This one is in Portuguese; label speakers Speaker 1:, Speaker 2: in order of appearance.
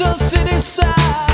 Speaker 1: Washington City side.